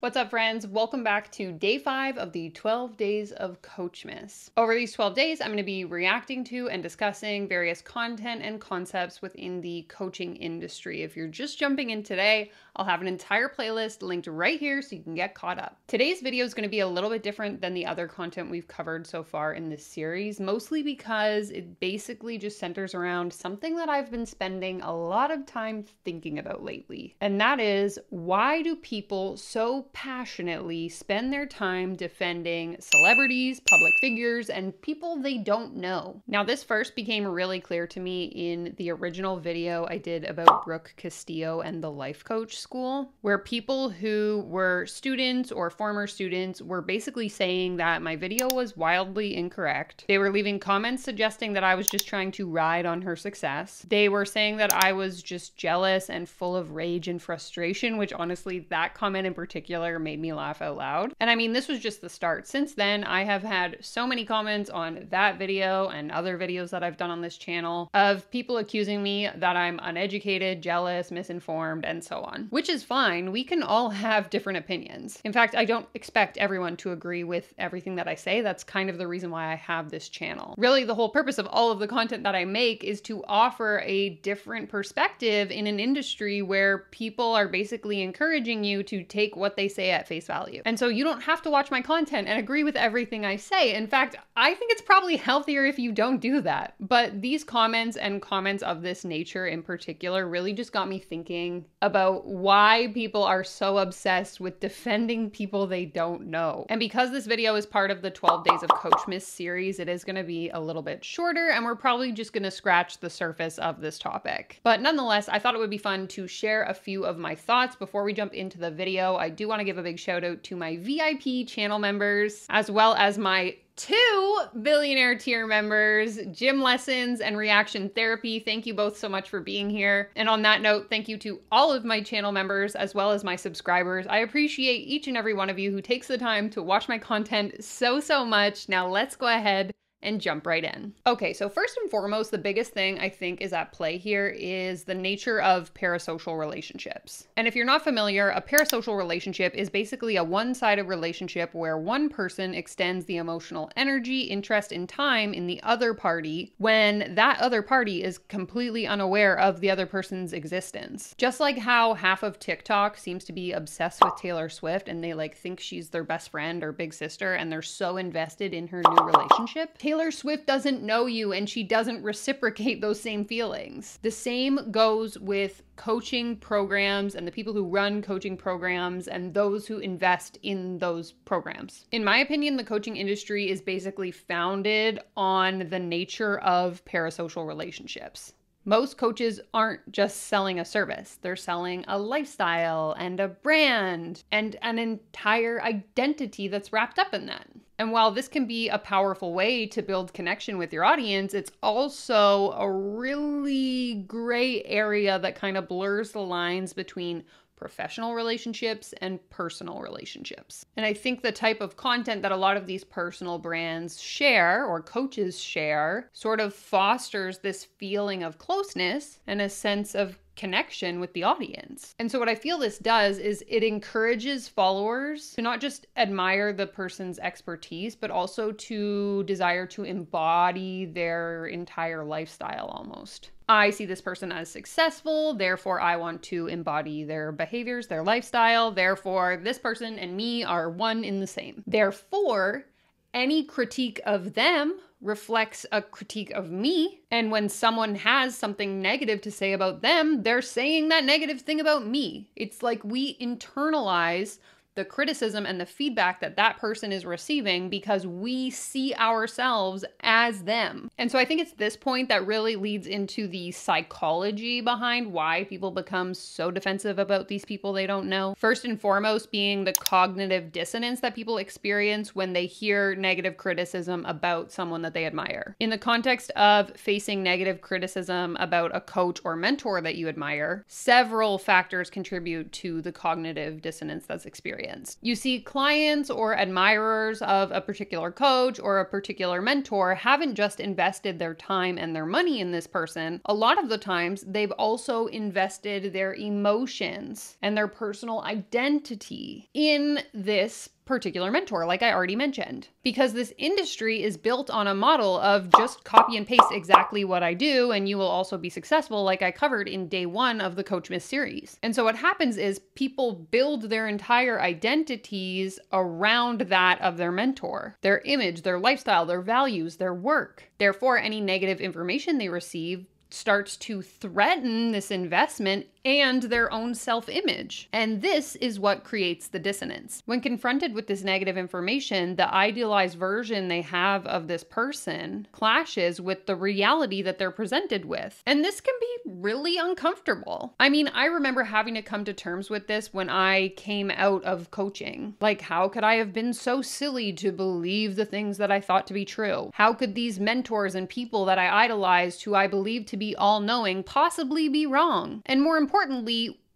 What's up, friends? Welcome back to day five of the 12 days of Coachmas. Over these 12 days, I'm going to be reacting to and discussing various content and concepts within the coaching industry. If you're just jumping in today, I'll have an entire playlist linked right here so you can get caught up. Today's video is going to be a little bit different than the other content we've covered so far in this series, mostly because it basically just centers around something that I've been spending a lot of time thinking about lately. And that is why do people so passionately spend their time defending celebrities, public figures, and people they don't know. Now, this first became really clear to me in the original video I did about Brooke Castillo and the life coach school, where people who were students or former students were basically saying that my video was wildly incorrect. They were leaving comments suggesting that I was just trying to ride on her success. They were saying that I was just jealous and full of rage and frustration, which honestly, that comment in particular made me laugh out loud. And I mean, this was just the start. Since then, I have had so many comments on that video and other videos that I've done on this channel of people accusing me that I'm uneducated, jealous, misinformed, and so on, which is fine. We can all have different opinions. In fact, I don't expect everyone to agree with everything that I say. That's kind of the reason why I have this channel. Really, the whole purpose of all of the content that I make is to offer a different perspective in an industry where people are basically encouraging you to take what they say at face value. And so you don't have to watch my content and agree with everything I say. In fact, I think it's probably healthier if you don't do that. But these comments and comments of this nature in particular really just got me thinking about why people are so obsessed with defending people they don't know. And because this video is part of the 12 Days of Coachmas series, it is going to be a little bit shorter and we're probably just going to scratch the surface of this topic. But nonetheless, I thought it would be fun to share a few of my thoughts before we jump into the video. I do want to give a big shout out to my VIP channel members, as well as my two billionaire tier members, Gym Lessons and Reaction Therapy. Thank you both so much for being here. And on that note, thank you to all of my channel members as well as my subscribers. I appreciate each and every one of you who takes the time to watch my content so, so much. Now let's go ahead and jump right in. Okay, so first and foremost, the biggest thing I think is at play here is the nature of parasocial relationships. And if you're not familiar, a parasocial relationship is basically a one sided relationship where one person extends the emotional energy, interest, and time in the other party when that other party is completely unaware of the other person's existence. Just like how half of TikTok seems to be obsessed with Taylor Swift and they like think she's their best friend or big sister and they're so invested in her new relationship Taylor Swift doesn't know you and she doesn't reciprocate those same feelings. The same goes with coaching programs and the people who run coaching programs and those who invest in those programs. In my opinion, the coaching industry is basically founded on the nature of parasocial relationships. Most coaches aren't just selling a service, they're selling a lifestyle and a brand and an entire identity that's wrapped up in that. And while this can be a powerful way to build connection with your audience, it's also a really gray area that kind of blurs the lines between professional relationships and personal relationships. And I think the type of content that a lot of these personal brands share or coaches share sort of fosters this feeling of closeness and a sense of connection with the audience. And so, what I feel this does is it encourages followers to not just admire the person's expertise, but also to desire to embody their entire lifestyle almost. I see this person as successful, therefore, I want to embody their behaviors, their lifestyle. Therefore, this person and me are one in the same. Therefore, any critique of them reflects a critique of me. And when someone has something negative to say about them, they're saying that negative thing about me. It's like we internalize the criticism and the feedback that that person is receiving because we see ourselves as them. And so I think it's this point that really leads into the psychology behind why people become so defensive about these people they don't know. First and foremost, being the cognitive dissonance that people experience when they hear negative criticism about someone that they admire. In the context of facing negative criticism about a coach or mentor that you admire, several factors contribute to the cognitive dissonance that's experienced. You see, clients or admirers of a particular coach or a particular mentor haven't just invested their time and their money in this person. A lot of the times, they've also invested their emotions and their personal identity in this particular mentor, like I already mentioned. Because this industry is built on a model of just copy and paste exactly what I do, and you will also be successful, like I covered in day one of the Coachmas series. And so what happens is people build their entire identities around that of their mentor, their image, their lifestyle, their values, their work. Therefore, any negative information they receive starts to threaten this investment and their own self image. And this is what creates the dissonance. When confronted with this negative information, the idealized version they have of this person clashes with the reality that they're presented with. And this can be really uncomfortable. I mean, I remember having to come to terms with this when I came out of coaching. Like, how could I have been so silly to believe the things that I thought to be true? How could these mentors and people that I idolized, who I believed to be all knowing, possibly be wrong? And more importantly,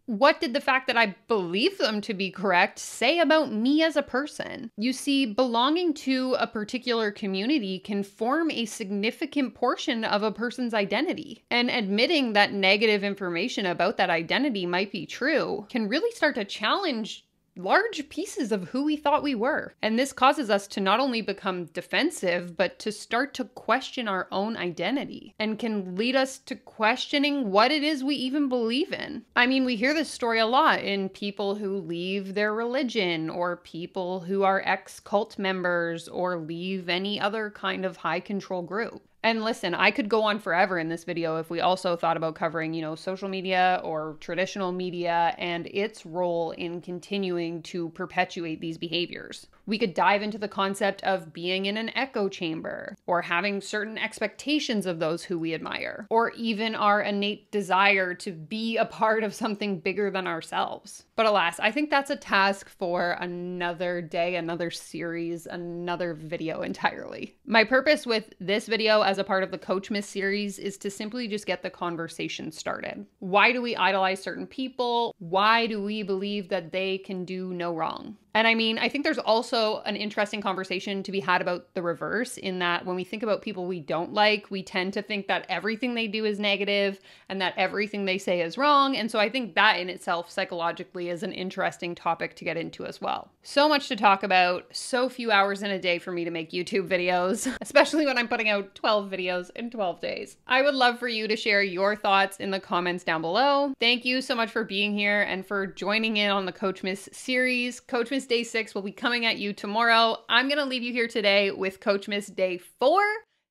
what did the fact that I believe them to be correct say about me as a person? You see, belonging to a particular community can form a significant portion of a person's identity. And admitting that negative information about that identity might be true can really start to challenge large pieces of who we thought we were. And this causes us to not only become defensive, but to start to question our own identity and can lead us to questioning what it is we even believe in. I mean, we hear this story a lot in people who leave their religion or people who are ex cult members or leave any other kind of high control group. And listen, I could go on forever in this video if we also thought about covering, you know, social media or traditional media and its role in continuing to perpetuate these behaviors. We could dive into the concept of being in an echo chamber, or having certain expectations of those who we admire, or even our innate desire to be a part of something bigger than ourselves. But alas, I think that's a task for another day, another series, another video entirely. My purpose with this video as a part of the Coachmas series is to simply just get the conversation started. Why do we idolize certain people? Why do we believe that they can do no wrong? And I mean, I think there's also an interesting conversation to be had about the reverse, in that when we think about people we don't like, we tend to think that everything they do is negative and that everything they say is wrong. And so I think that in itself, psychologically, is an interesting topic to get into as well. So much to talk about, so few hours in a day for me to make YouTube videos, especially when I'm putting out 12 videos in 12 days. I would love for you to share your thoughts in the comments down below. Thank you so much for being here and for joining in on the Coachmas series. Coachmas Day 6 will be coming at you tomorrow. I'm going to leave you here today with Coachmas Day 4.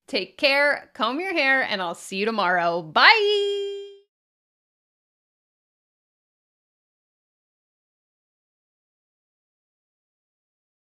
Take care, comb your hair, and I'll see you tomorrow. Bye!